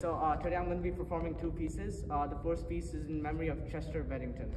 So uh, today I'm going to be performing two pieces. Uh, the first piece is in memory of Chester Bennington.